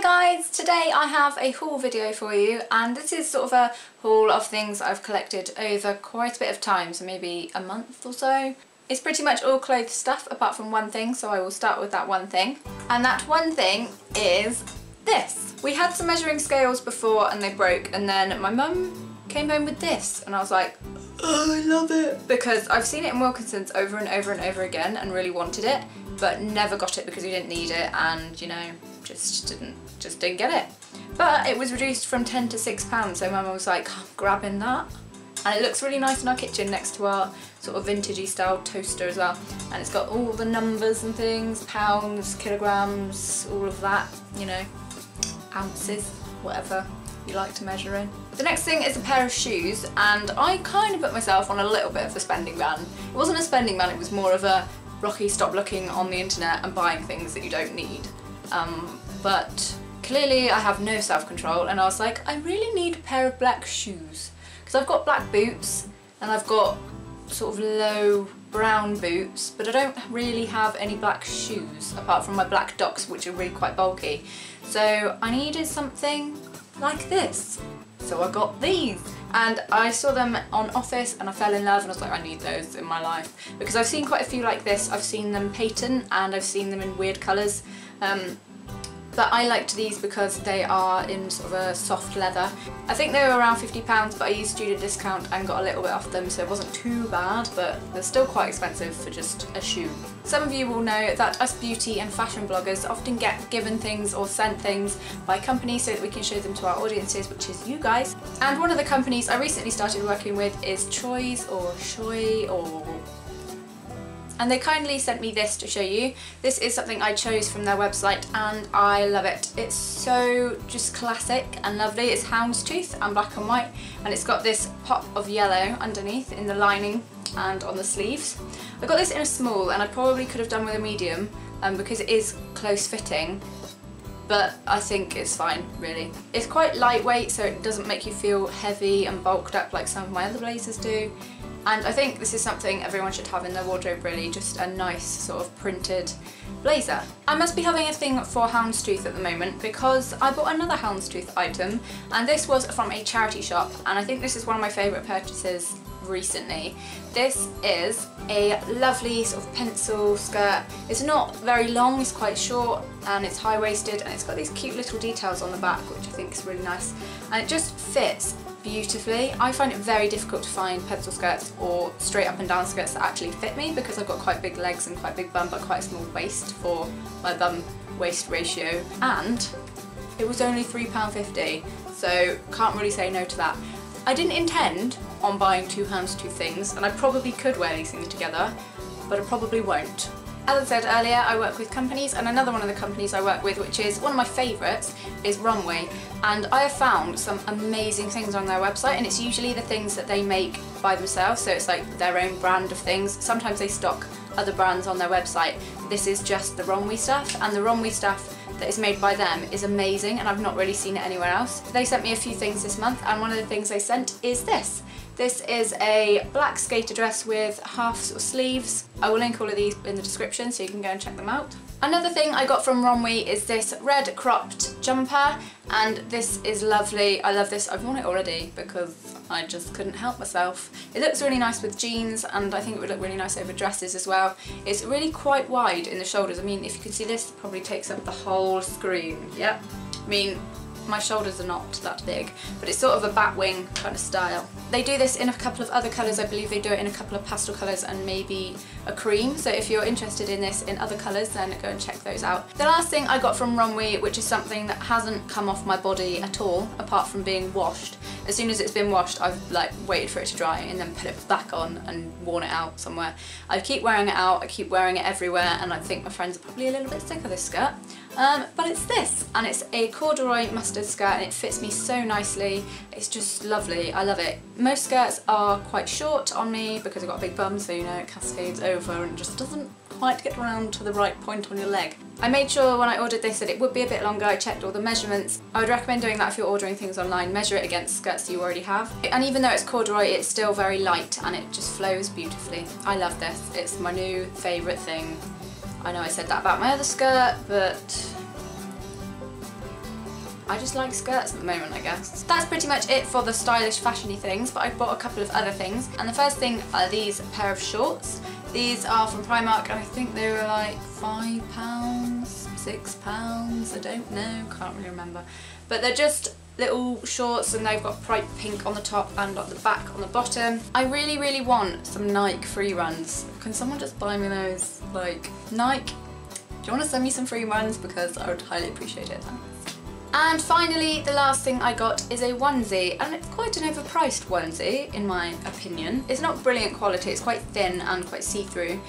Hi guys! Today I have a haul video for you and this is sort of a haul of things I've collected over quite a bit of time, so maybe a month or so. It's pretty much all clothes stuff apart from one thing, so I will start with that one thing. And that one thing is this. We had some measuring scales before and they broke and then my mum came home with this and I was like, oh, I love it. Because I've seen it in Wilkinson's over and over and over again and really wanted it, but never got it because we didn't need it and, you know, just didn't just didn't get it. But it was reduced from 10 to 6 pounds so mum was like oh, grabbing that and it looks really nice in our kitchen next to our sort of vintagey style toaster as well and it's got all the numbers and things, pounds, kilograms, all of that, you know, ounces, whatever you like to measure in. The next thing is a pair of shoes and I kind of put myself on a little bit of a spending ban. It wasn't a spending ban, it was more of a Rocky stop looking on the internet and buying things that you don't need. Um, but clearly I have no self-control and I was like, I really need a pair of black shoes. Because I've got black boots and I've got sort of low brown boots, but I don't really have any black shoes apart from my black docs, which are really quite bulky. So I needed something like this. So I got these and I saw them on Office and I fell in love and I was like I need those in my life because I've seen quite a few like this. I've seen them patent and I've seen them in weird colours um, but I liked these because they are in sort of a soft leather. I think they were around £50 but I used student discount and got a little bit off them so it wasn't too bad but they're still quite expensive for just a shoe. Some of you will know that us beauty and fashion bloggers often get given things or sent things by companies so that we can show them to our audiences which is you guys. And one of the companies I recently started working with is Choies or Choi or and they kindly sent me this to show you. This is something I chose from their website and I love it. It's so just classic and lovely. It's houndstooth and black and white and it's got this pop of yellow underneath in the lining and on the sleeves. I got this in a small and I probably could have done with a medium um, because it is close fitting but I think it's fine really. It's quite lightweight so it doesn't make you feel heavy and bulked up like some of my other blazers do and I think this is something everyone should have in their wardrobe really, just a nice sort of printed blazer. I must be having a thing for houndstooth at the moment because I bought another houndstooth item and this was from a charity shop and I think this is one of my favourite purchases recently. This is a lovely sort of pencil skirt. It's not very long, it's quite short and it's high-waisted and it's got these cute little details on the back which I think is really nice and it just fits beautifully. I find it very difficult to find pencil skirts or straight up and down skirts that actually fit me because I've got quite big legs and quite big bum but quite a small waist for my bum waist ratio and it was only £3.50 so can't really say no to that. I didn't intend on buying two houndstooth things and I probably could wear these things together but I probably won't. As I said earlier, I work with companies and another one of the companies I work with, which is one of my favourites, is Romwe. And I have found some amazing things on their website and it's usually the things that they make by themselves, so it's like their own brand of things. Sometimes they stock other brands on their website. This is just the Romwe stuff and the Romwe stuff that is made by them is amazing and I've not really seen it anywhere else. They sent me a few things this month and one of the things they sent is this. This is a black skater dress with half sort of sleeves. I will link all of these in the description so you can go and check them out. Another thing I got from Romwe is this red cropped jumper and this is lovely. I love this. I've worn it already because I just couldn't help myself. It looks really nice with jeans and I think it would look really nice over dresses as well. It's really quite wide in the shoulders. I mean, if you can see this, it probably takes up the whole screen. Yep. I mean, my shoulders are not that big, but it's sort of a bat wing kind of style. They do this in a couple of other colours, I believe they do it in a couple of pastel colours and maybe a cream, so if you're interested in this in other colours then go and check those out. The last thing I got from Romwe, which is something that hasn't come off my body at all, apart from being washed. As soon as it's been washed, I've like waited for it to dry and then put it back on and worn it out somewhere. I keep wearing it out, I keep wearing it everywhere, and I think my friends are probably a little bit sick of this skirt. Um, but it's this, and it's a corduroy mustard skirt and it fits me so nicely. It's just lovely, I love it. Most skirts are quite short on me because I've got a big bum, so you know, it cascades over and just doesn't quite get around to the right point on your leg. I made sure when I ordered this that it would be a bit longer, I checked all the measurements. I would recommend doing that if you're ordering things online, measure it against skirts you already have. And even though it's corduroy, it's still very light and it just flows beautifully. I love this, it's my new favourite thing I know I said that about my other skirt, but I just like skirts at the moment, I guess. That's pretty much it for the stylish, fashiony things, but I bought a couple of other things. And the first thing are these pair of shorts. These are from Primark and I think they were like five pounds, six pounds, I don't know, can't really remember. But they're just little shorts and they've got bright pink on the top and on the back on the bottom. I really, really want some Nike free runs. Can someone just buy me those? Like, Nike, do you want to send me some free runs? Because I would highly appreciate it. And finally, the last thing I got is a onesie, and it's quite an overpriced onesie, in my opinion. It's not brilliant quality, it's quite thin and quite see-through,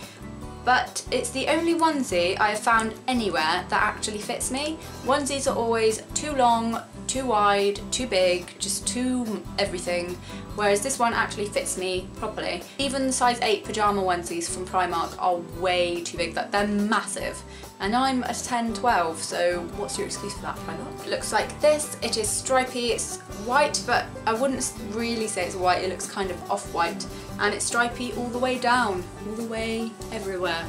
but it's the only onesie I have found anywhere that actually fits me. Onesies are always too long, too wide, too big, just too everything, whereas this one actually fits me properly. Even the size 8 pyjama onesies from Primark are way too big, they're massive. And I'm a 10, 12, so what's your excuse for that, Primark? It looks like this, it is stripy, it's white, but I wouldn't really say it's white, it looks kind of off-white. And it's stripy all the way down, all the way everywhere.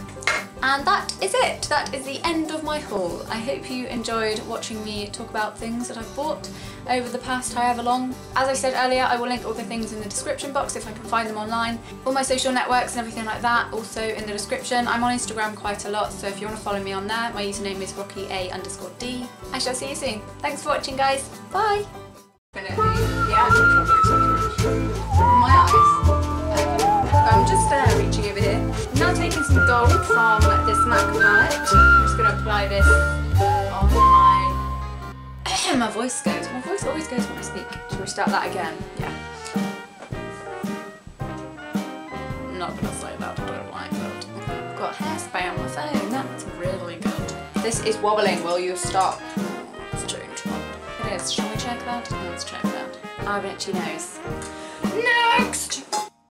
And that is it. That is the end of my haul. I hope you enjoyed watching me talk about things that I've bought over the past however long. As I said earlier, I will link all the things in the description box if I can find them online. All my social networks and everything like that also in the description. I'm on Instagram quite a lot, so if you want to follow me on there, my username is rockya underscore d. I shall see you soon. Thanks for watching guys. Bye! Yeah. My eyes. I'm just uh, reaching over here. I'm now taking some gold from this MAC palette. I'm just going to apply this on my... my voice goes. My voice always goes when I speak. Should we start that again? Yeah. I'm not going to say that, I don't like that. I've got hairspray on my phone, that's really good. This is wobbling, will you stop? It's changed. It is. Shall we check that? Let's check that. I have an itchy nose.